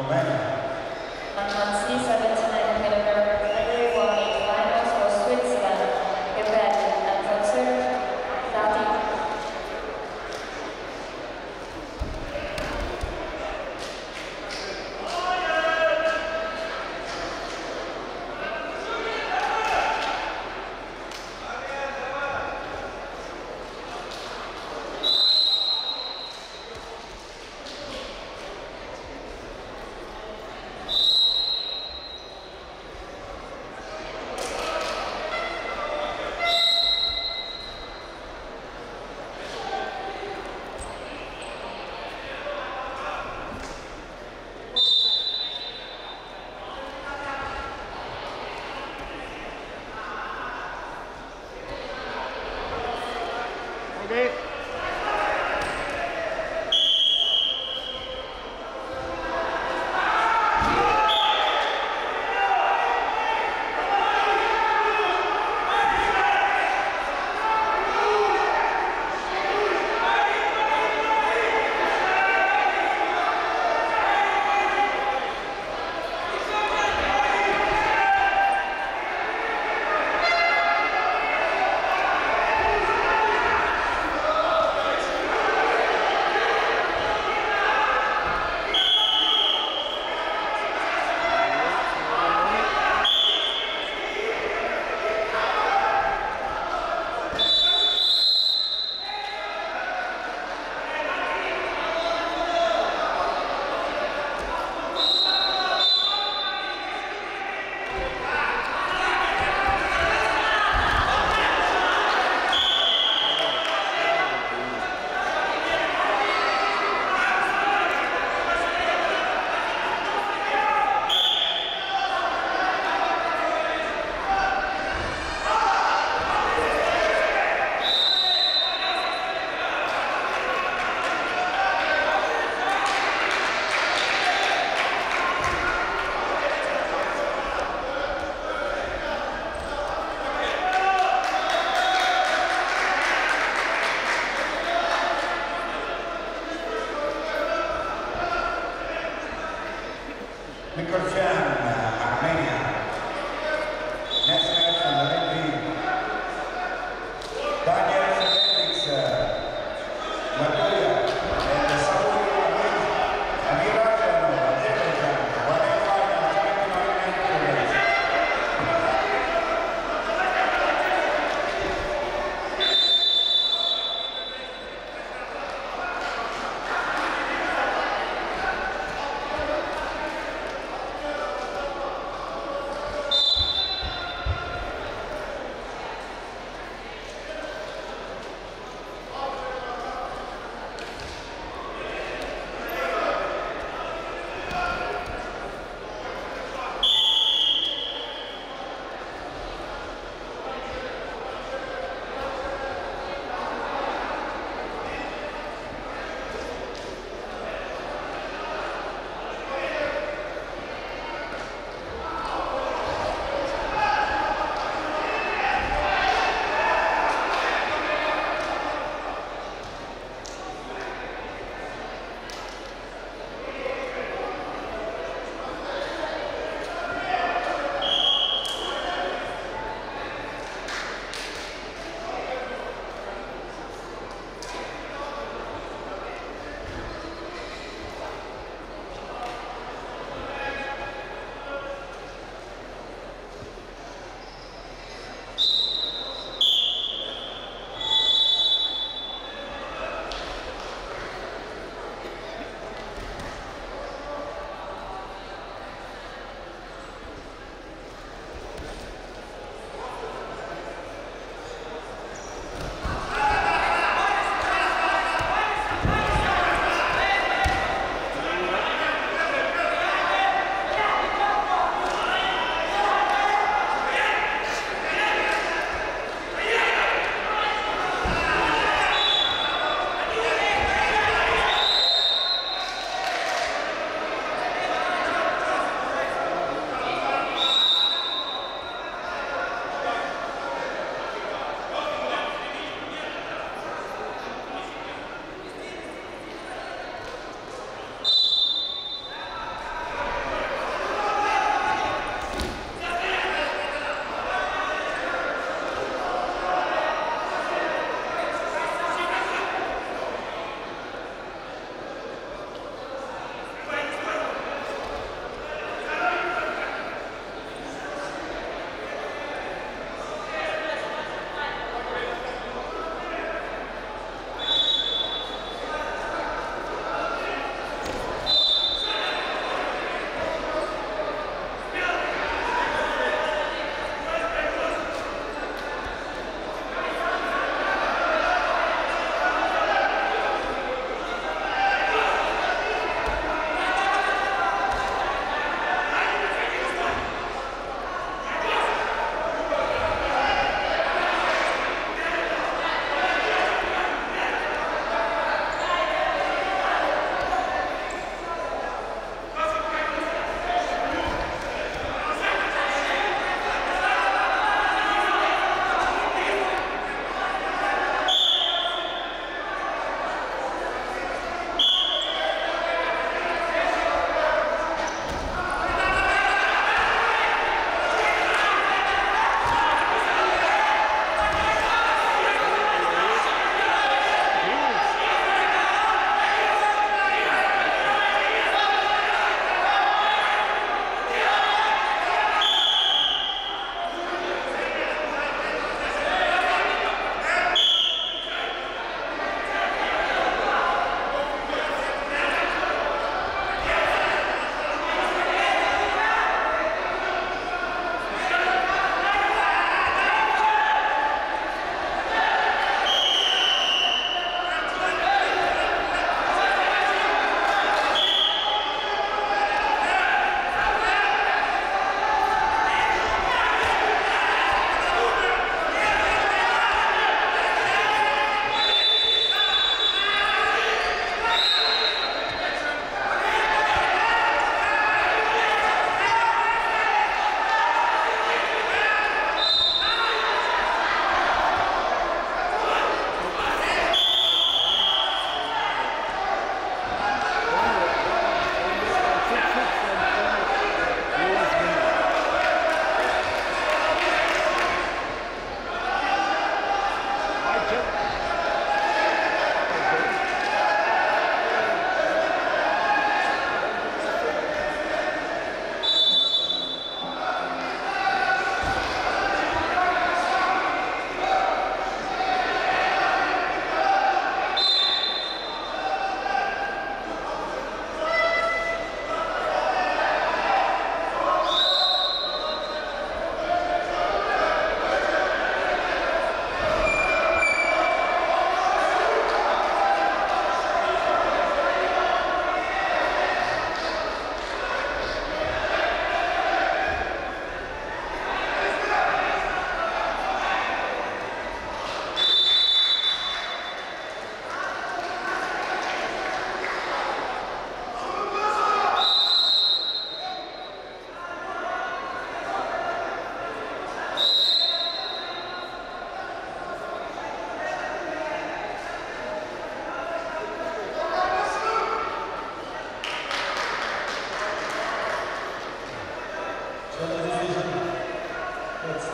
And です。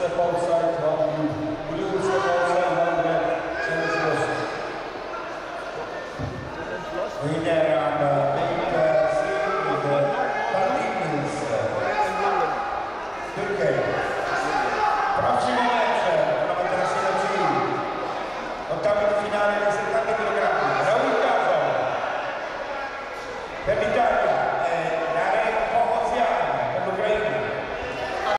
Step outside,